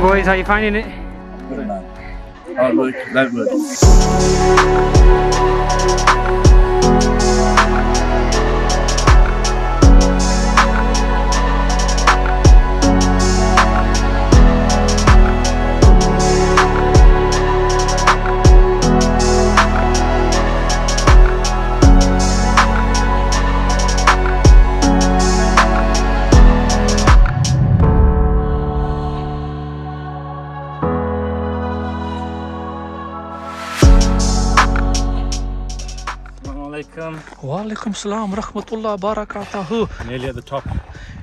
boys. How you finding it? Good man. Hard work, light work. Assalamualaikum. alaikum salam rahmatullah barakatuhu. Nearly at the top.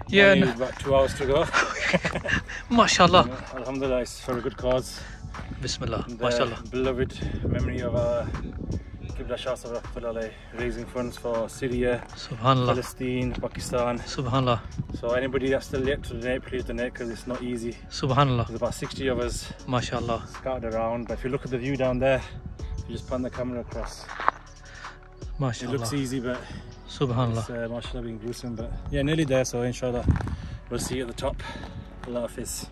Yeah, Only about two hours to go. mashallah. Alhamdulillah, it's for a good cause. Bismillah, The uh, mashallah. beloved memory of our Qibla Shah Sahib raising funds for Syria, Subhanallah. Palestine, Pakistan. Subhanallah. So anybody that's still yet to donate, please donate because it's not easy. Subhanallah. There's about 60 of us Mashallah. scattered around. But if you look at the view down there, you just pan the camera across. It looks easy, but Subhanallah. it's uh, mashallah being gruesome. But yeah, nearly there. So inshallah, we'll see you at the top. Allah Hafiz.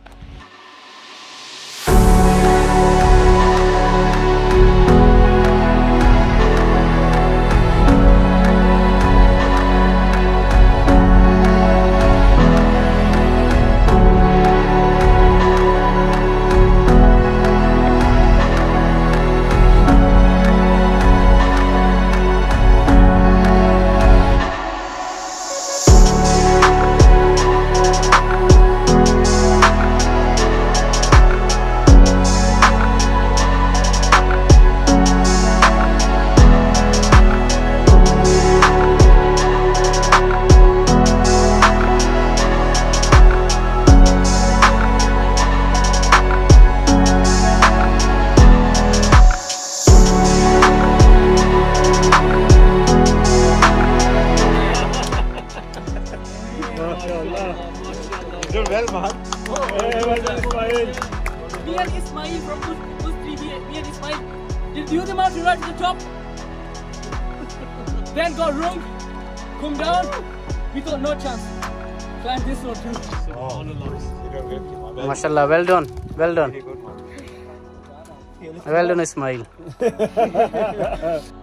Me and Ismail from Bus Bus 3, me me and Ismail did do the mountain right to the top. then got wrong, come down. We thought no chance. Climb this one too. Oh. MashaAllah, well done, well done. Well done, Ismail.